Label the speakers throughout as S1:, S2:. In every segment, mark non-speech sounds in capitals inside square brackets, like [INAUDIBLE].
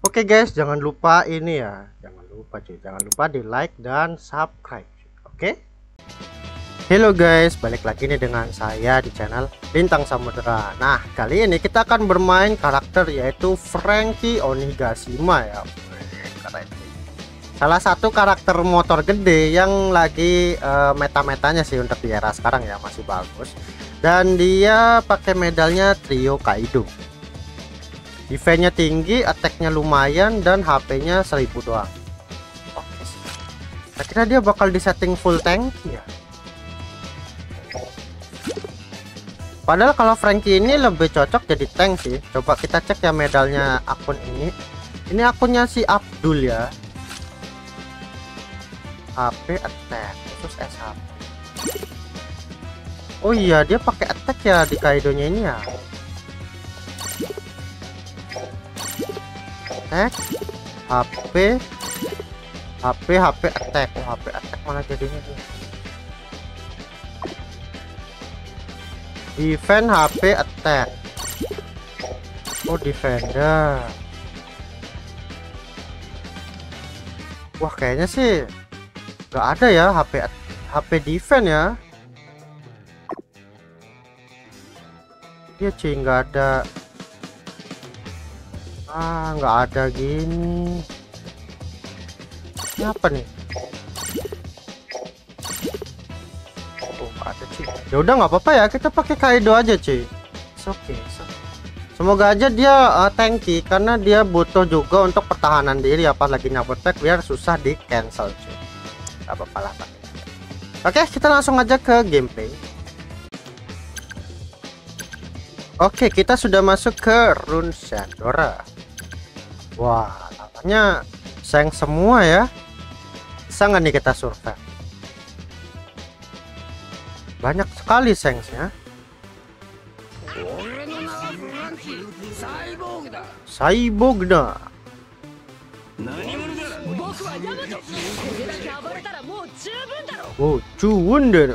S1: Oke guys, jangan lupa ini ya, jangan lupa cuy, jangan lupa di like dan subscribe. Oke? Halo guys, balik lagi nih dengan saya di channel Bintang Samudera. Nah, kali ini kita akan bermain karakter yaitu Frankie Onigashima ya. Salah satu karakter motor gede yang lagi uh, meta-metanya sih untuk di era sekarang ya, masih bagus. Dan dia pakai medalnya Trio Kaido defense-nya tinggi, attack-nya lumayan dan HP-nya 1000 doang. Oke. Saya kira dia bakal disetting full tank ya. Padahal kalau Frankie ini lebih cocok jadi tank sih. Coba kita cek ya medalnya akun ini. Ini akunnya si Abdul ya. HP attack khusus SHP. Oh iya, dia pakai attack ya di Kaidonya ini ya. attack HP HP HP attack oh, HP attack mana jadinya tuh defend HP attack oh defender wah kayaknya sih nggak ada ya HP HP defend ya. Dia cuy nggak ada. Ah nggak ada gini. Ini apa nih? Ya udah nggak apa-apa ya kita pakai Kaido aja cuy. Oke okay. semoga aja dia uh, tanky karena dia butuh juga untuk pertahanan diri apa lagi nyabut pack biar susah di cancel cuy nggak apa-apa lah oke okay, kita langsung aja ke gameplay Oke, kita sudah masuk ke rune Sandora. Wah, namanya seng semua ya. Bisa nih kita survive? Banyak sekali sengsnya. Oh, cuwun deh.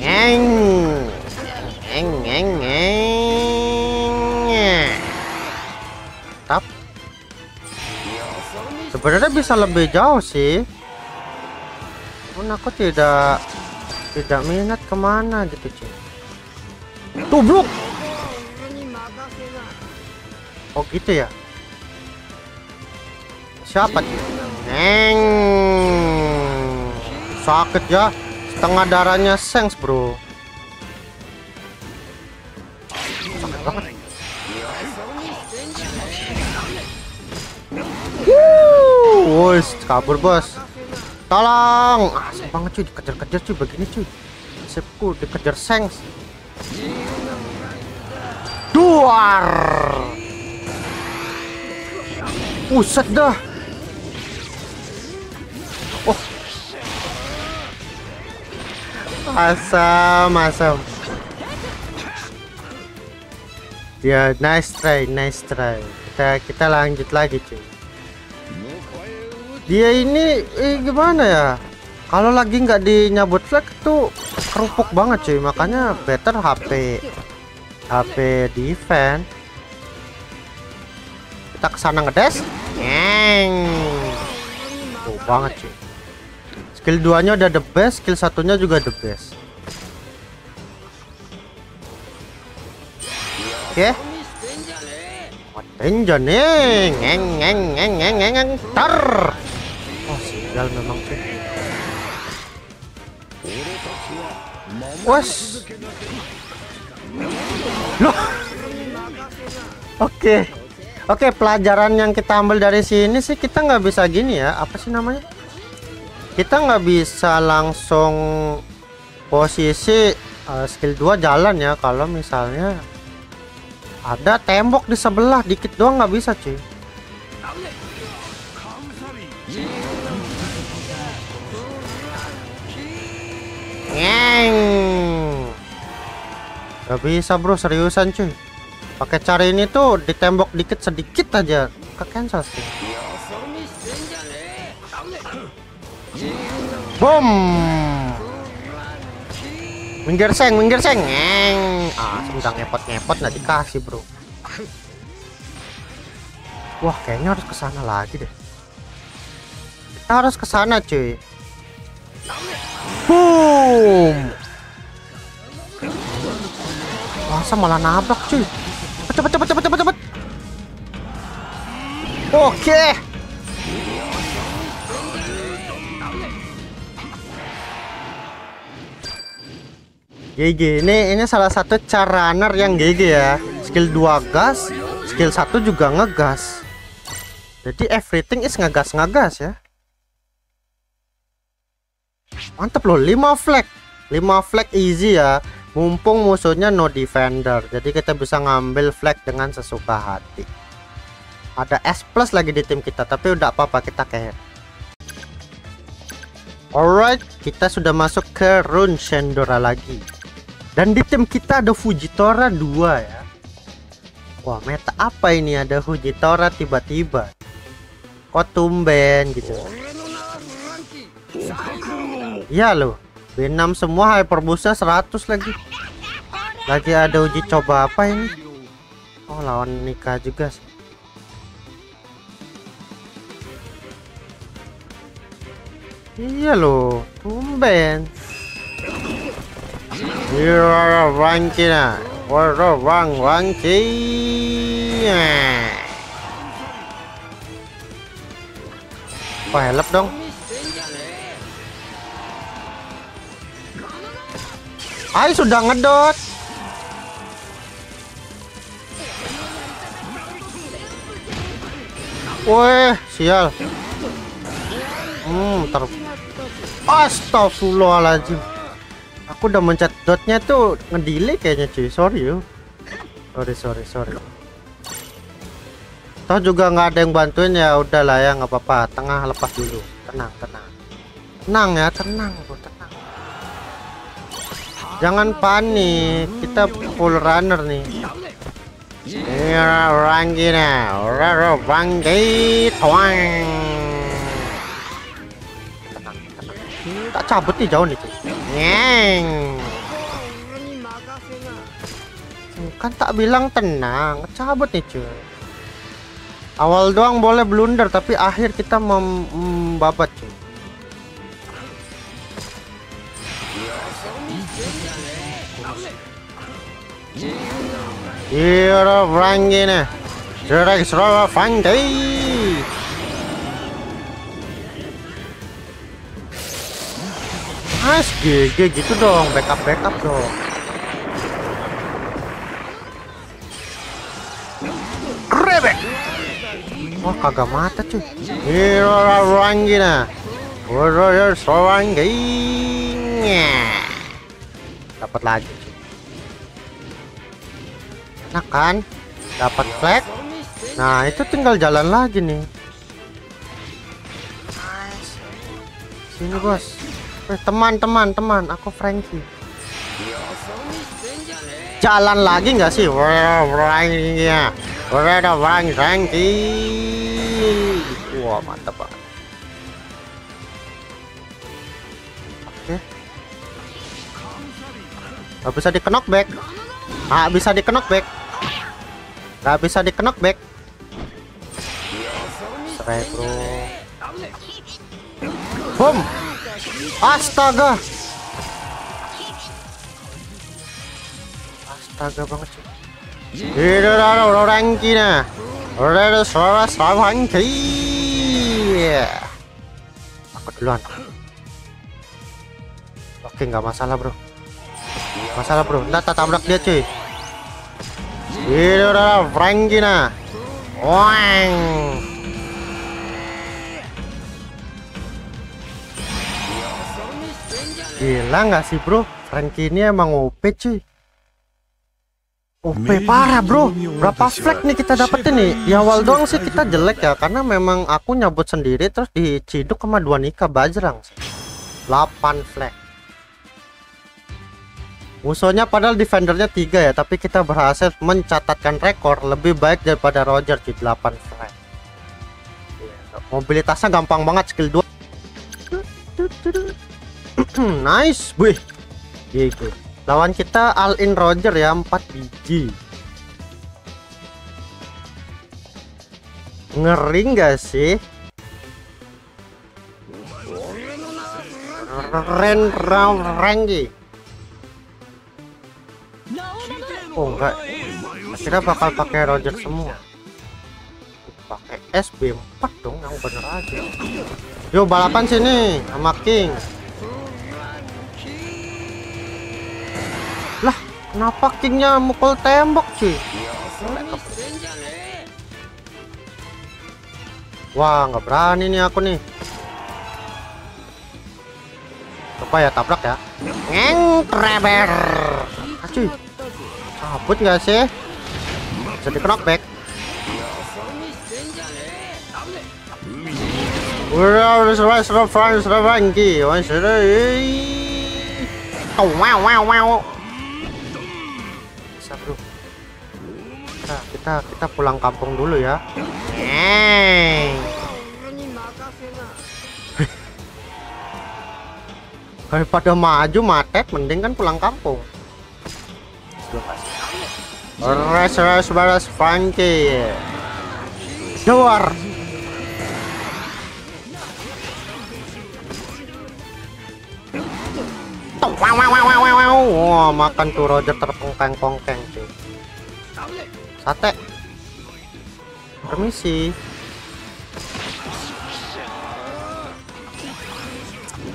S1: Ngeng. Tap. Sebenarnya bisa lebih jauh sih. Pun aku tidak tidak minat ke mana gitu cuy. Tubruk. Oh gitu ya. Siapa cuy? Neng. Sakit ya? Tengah darahnya Sengs bro. Sakit banget. Wuh, kabur bos. Tolong. Ah banget cuy? Dikejar-kejar cuy. Begini cuy. Sipku dikejar Sengs duar Uset dah. Asam asam ya nice try nice try. Kita kita lanjut lagi cuy. Dia ini eh, gimana ya? Kalau lagi nggak dinyabut flag tuh kerupuk banget cuy. Makanya better HP HP defense. Kita ke sana ngedes ngeng tuh banget cuy. Skill 2 nya udah the best skill satunya juga the best. Oke. Okay. Tenja nih ngeng ngeng ngeng ngeng ngeng tar. Oh sial memang sih Wes. Loh. [LAUGHS] Oke oke pelajaran yang kita ambil dari sini sih kita nggak bisa gini ya. Apa sih namanya? Kita nggak bisa langsung posisi uh, skill 2 jalan ya. Kalau misalnya ada tembok di sebelah dikit doang nggak bisa cuy. Ngeng Gak bisa bro. Seriusan cuy pakai cara ini tuh ditembok dikit sedikit aja. Ke cancel sih boom. Minggir seng minggir seng. Ngeng ah sudah ngepot ngepot nggak dikasih bro. Wah kayaknya harus ke sana lagi deh. Kita harus ke sana cuy. Boom. Masa malah nabrak cuy cepet cepet cepet cepet cepet oke. GG ini ini salah satu cara runner yang GG ya. Skill 2 gas skill 1 juga ngegas. Jadi everything is ngegas ngegas ya. Mantep loh 5 flag. 5 flag easy ya mumpung musuhnya no defender jadi kita bisa ngambil flag dengan sesuka hati. Ada S plus lagi di tim kita tapi udah apa-apa kita kayak alright kita sudah masuk ke rune Shendora lagi. Dan di tim kita ada Fujitora 2 ya. Wah meta apa ini? Ada Fujitora tiba-tiba. Kok tumben gitu? Iya loh B6 semua hyperboostnya 100 lagi. Lagi ada uji coba apa ini? Oh lawan nikah juga sih. Iya loh tumben. Iya wangkina Waduh wang wangki Wah help dong Ay sudah ngedot. Weh, sial. Hmm, ter Astagfirullahaladzim. Aku udah mencet dotnya tuh ngedelay kayaknya cuy. Sorry yo. Sorry, sorry, sorry. Toh juga nggak ada yang bantuin ya udahlah ya nggak apa-apa. Tengah lepas dulu. Tenang, tenang. Tenang ya, tenang, bro, tenang jangan panik kita full runner nih. Ya orang gini orang bangkit tuang tak cabut nih jauh nih cuy. Ngeng kan tak bilang tenang cabut nih cuy. Awal doang boleh blunder tapi akhir kita membabat cuy Ira Frangine Srawa Fangki Mas GG gitu dong backup backup dong. Rebek. Wah kagak mata cuy. Ira Frangine Srawa Fangki Dapat lagi enak kan? Dapat flag? Nah itu tinggal jalan lagi nih. Sini bos. Eh, teman teman teman. Aku Frankie. Jalan lagi nggak sih? Frankie. Udah Frankie wah mantap banget. Nggak bisa di knockback. Ah bisa di knockback Gak bisa di knockback. Serai bro. Boom. Astaga. Astaga banget cuy. Ini ada orang kina. Ada suara suara Aku duluan. Oke nggak masalah bro. Masalah bro. Ntar tabrak dia cuy. Ini adalah Frankina. Wang. Gila nggak sih bro? Frankie ini emang OP cuy. OP parah bro. Berapa flag nih kita dapetin nih? Di awal doang sih kita jelek ya, karena memang aku nyabut sendiri terus diciduk sama dua nikah bajrang. 8 flag. Musuhnya padahal defendernya tiga ya tapi kita berhasil mencatatkan rekor lebih baik daripada Roger di 8 strike mobilitasnya gampang banget skill 2 nice wih gitu lawan kita all in Roger ya 4 biji ngeri nggak sih Ren Rengi oh enggak. Akhirnya bakal pakai Roger semua. Pakai SB4 dong yang bener aja. Yuk balapan sini sama King. Lah kenapa Kingnya mukul tembok sih? Wah nggak berani nih aku nih. Coba ya tabrak ya. Ngeng treber. Acuy cabut nggak sih jadi knockback udah udah selesai sudah Frank sudah Franky sudah oh wow wow wow bisa bro kita kita kita pulang kampung dulu ya Hey. daripada maju matet mending kan pulang kampung Res res res Frankie Luar Wow makan tuh Roger terpongkeng-pongkeng cuy. Sate. Permisi.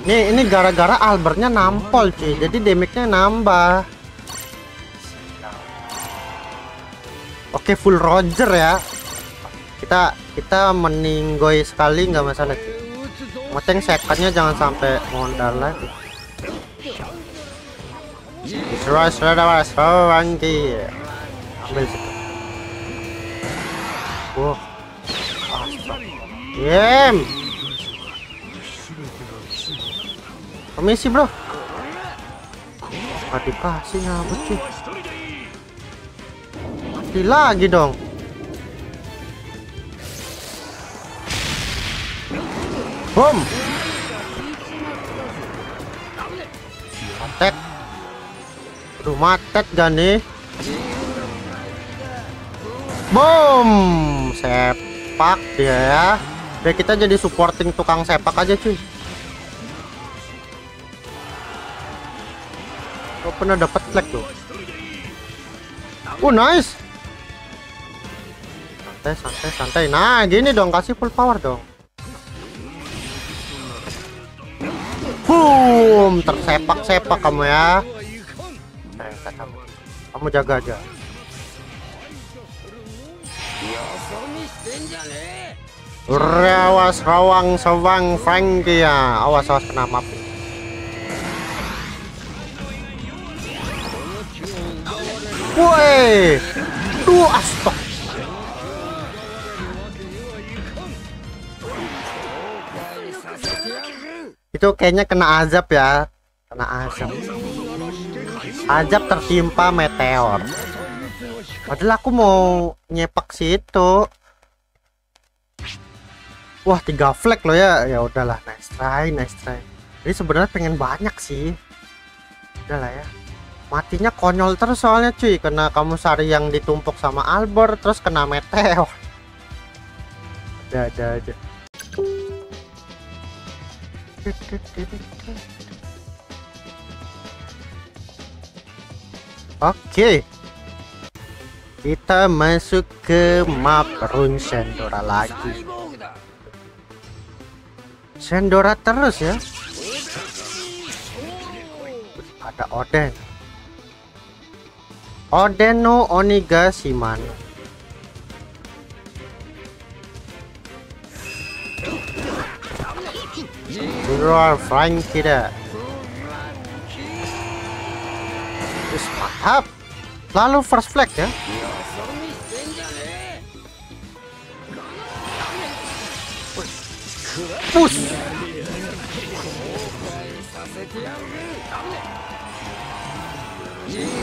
S1: Nih ini gara-gara Albertnya nampol cuy. Jadi damage-nya nambah Oke full Roger ya. Kita kita meninggoy sekali nggak masalah. Moteng secondnya jangan sampai mondar lagi. Terus sudah Rangki ambil situ Wow. Game. Permisi bro. Gak dikasih nyabut sih Mati lagi dong. Boom. Matet. Aduh matet gak nih? Boom. Sepak dia ya. Oke kita jadi supporting tukang sepak aja cuy. Gue pernah dapat flag tuh? Oh nice Santai santai santai Nah gini dong kasih full power dong Boom, tersepak-sepak kamu ya. Kamu. Jaga aja. Rawas rawang sewang Frankie ya. Awas awas kena map. Woi. Duh astok. Itu kayaknya kena azab ya. Kena azab. Azab tertimpa meteor. Padahal aku mau nyepak situ. Wah, tiga flag loh ya. Ya udahlah, nice try, nice try. Jadi sebenarnya pengen banyak sih. Udahlah ya. Matinya konyol terus soalnya cuy, karena kamu sari yang ditumpuk sama Albert terus kena meteor. Ada ada aja. Oke. Kita masuk ke map Rune Sendora lagi. Sendora terus ya. Ada Oden. Odeno Luar flying tidak. Terus mantap. Lalu first flag ya. Push.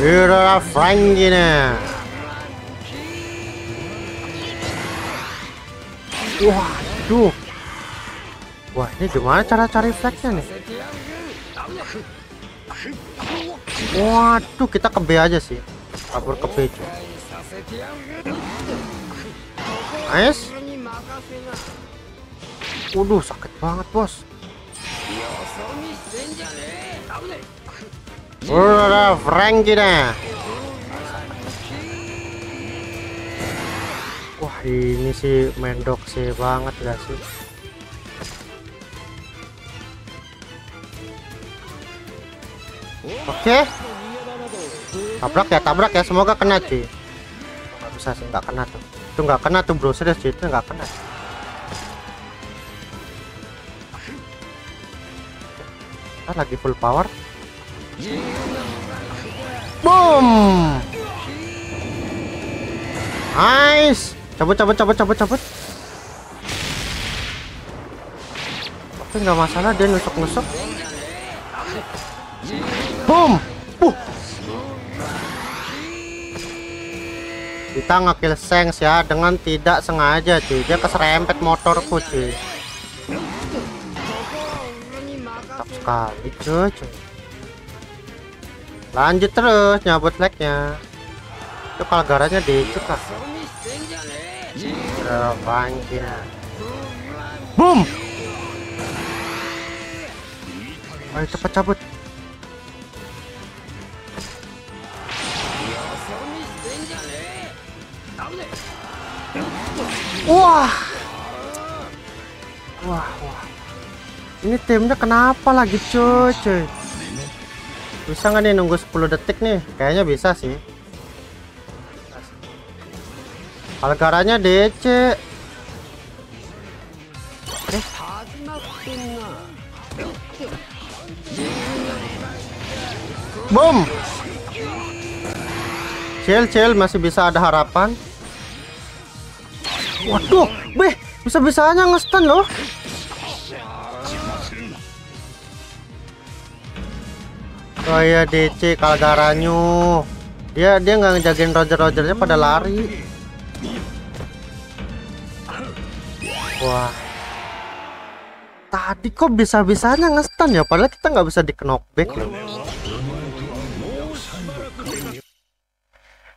S1: Ira Frangina Waduh Wah ini gimana cara cari flagnya nih? Waduh kita ke B aja sih. Kabur ke B cuy Nice. Waduh sakit banget bos. Udah Frankie dah. Wah ini sih mendok sih banget gak sih Oke Tabrak ya tabrak ya semoga kena sih Gak bisa sih nggak kena tuh Itu nggak kena tuh bro serius itu nggak kena Kita lagi full power Boom. Nice. Cabut cabut cabut cabut cabut. Tapi nggak masalah dia nusuk nusuk. Boom. Uh. Kita ngekill Sengs ya dengan tidak sengaja cuy. Dia keserempet motorku cuy. Mantap sekali cuy. cuy lanjut terus nyabut lagnya itu kalgaranya dicuk lah terbanyak boom ayo cepat cabut wah. Wah wah. Ini timnya kenapa lagi cuy cuy? Bisa nggak nih nunggu 10 detik nih? Kayaknya bisa sih. Algaranya DC. Eh. boom. Chill chill masih bisa ada harapan waduh beh bisa-bisanya ngestan loh Oh iya DC Kalgaranyu. Dia dia nggak ngejagain Roger Rogernya pada lari. Wah. Tadi kok bisa-bisanya ngestan ya padahal kita nggak bisa di knockback loh.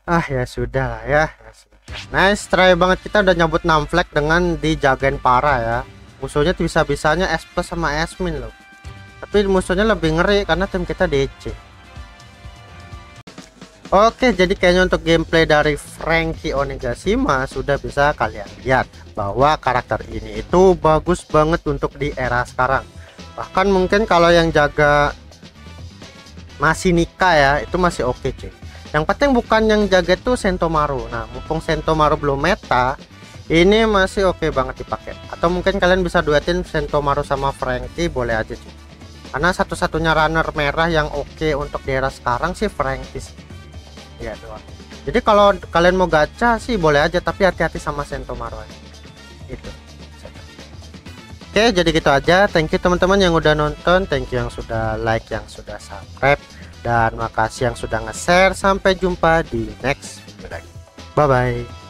S1: Ah ya sudah lah ya. Nice try banget. Kita udah nyambut 6 flag dengan dijagain parah ya. Musuhnya bisa-bisanya S plus sama Esmin loh. Tapi musuhnya lebih ngeri karena tim kita DC Oke jadi kayaknya untuk gameplay dari Frankie Onigashima sudah bisa kalian lihat bahwa karakter ini itu bagus banget untuk di era sekarang. Bahkan mungkin kalau yang jaga masih nikah ya itu masih oke okay, cuy yang penting bukan yang jaga itu Sentomaru. Nah mumpung Sentomaru belum meta ini masih oke okay banget dipakai. Atau mungkin kalian bisa duetin Sentomaru sama Frankie boleh aja cuy karena satu-satunya runner merah yang oke okay untuk daerah sekarang sih Frankis ya doang. Jadi kalau kalian mau gacha sih boleh aja tapi hati-hati sama Sentomaru itu oke jadi gitu aja. Thank you teman-teman yang udah nonton. Thank you yang sudah like yang sudah subscribe dan makasih yang sudah nge-share. Sampai jumpa di next video. Lagi bye bye